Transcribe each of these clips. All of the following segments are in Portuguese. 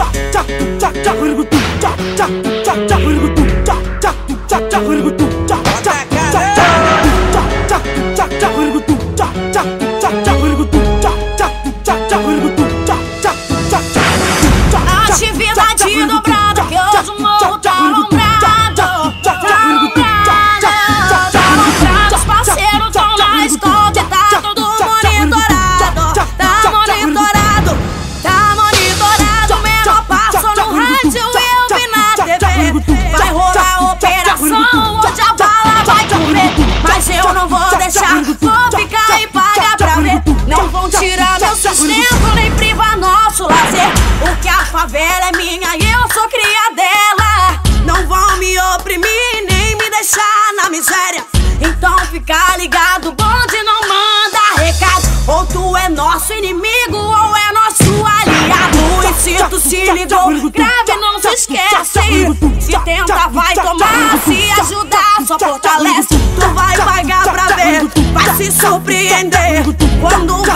Çak çak çak çak favela é minha e eu sou cria dela. Não vão me oprimir nem me deixar na miséria. Então fica ligado, bonde não manda recado. Ou tu é nosso inimigo ou é nosso aliado. E se tu se ligou, grave não se esquece. Se tenta, vai tomar, se ajudar, só fortalece. Tu vai pagar pra ver, vai se surpreender. Quando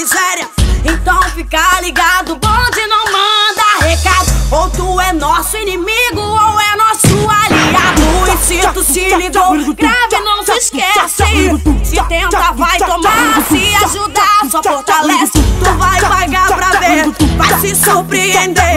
miséria. Então fica ligado, bonde não manda recado. Ou tu é nosso inimigo ou é nosso aliado. O instinto se ligou, grave não se esquece. Se tenta, vai tomar, se ajudar, só fortalece. Tu vai pagar pra ver, vai se surpreender.